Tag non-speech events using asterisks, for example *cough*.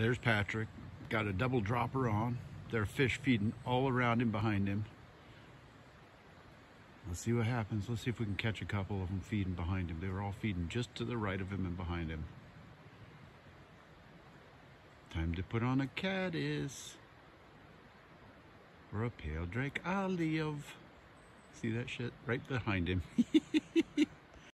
There's Patrick. Got a double dropper on. There are fish feeding all around him, behind him. Let's see what happens. Let's see if we can catch a couple of them feeding behind him. They were all feeding just to the right of him and behind him. Time to put on a caddis. Or a pale drake olive. See that shit? Right behind him. *laughs*